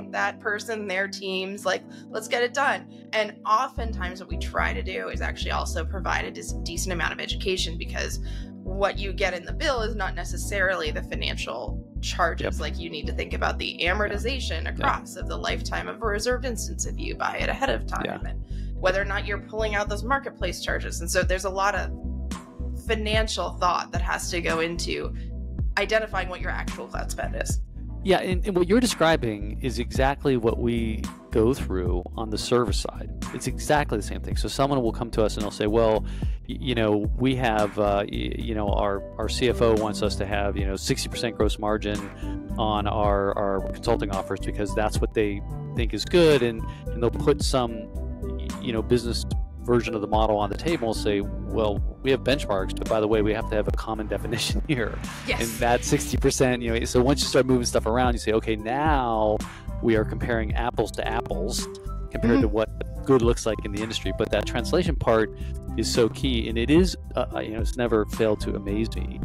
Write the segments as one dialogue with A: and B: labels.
A: that person, their teams, like, let's get it done. And oftentimes, what we try to do is actually also provide a decent amount of education because what you get in the bill is not necessarily the financial charges. Yep. Like you need to think about the amortization across of the lifetime of a reserved instance if you buy it ahead of time yeah. and whether or not you're pulling out those marketplace charges. And so there's a lot of financial thought that has to go into identifying what your actual cloud spend is.
B: Yeah, and, and, what you're describing is exactly what we go through on the service side. It's exactly the same thing. So someone will come to us and they'll say, "Well, you know, we have, uh, you know, our our CFO wants us to have, you know, 60% gross margin on our our consulting offers because that's what they think is good, and and they'll put some, you know, business version of the model on the table and say, well, we have benchmarks, but by the way, we have to have a common definition here.
A: Yes.
B: And that 60%, you know, so once you start moving stuff around, you say, okay, now we are comparing apples to apples compared mm-hmm. to what good looks like in the industry. But that translation part is so key. And it is, uh, uh you know, it's never failed to amaze me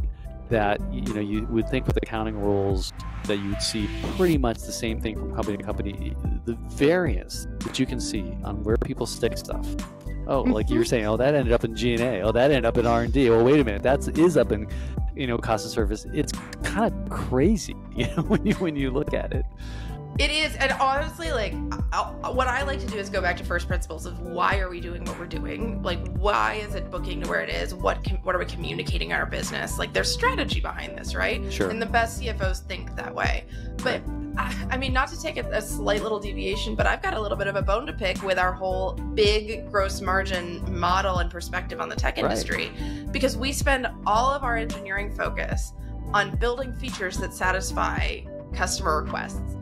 B: that you know you would think with accounting rules that you'd see pretty much the same thing from company to company the variance that you can see on where people stick stuff oh, like you were saying, oh, that ended up in G and A. Oh, that ended up in R and D. Well, wait a minute, that is up in, you know, cost of service. It's kind of crazy, you know, when you when you look at it.
A: It is, and honestly, like I'll, what I like to do is go back to first principles of why are we doing what we're doing? Like, why is it booking to where it is? What com- what are we communicating in our business? Like, there's strategy behind this, right?
B: Sure.
A: And the best CFOs think that way. But I, I mean, not to take a, a slight little deviation, but I've got a little bit of a bone to pick with our whole big gross margin model and perspective on the tech industry, right. because we spend all of our engineering focus on building features that satisfy customer requests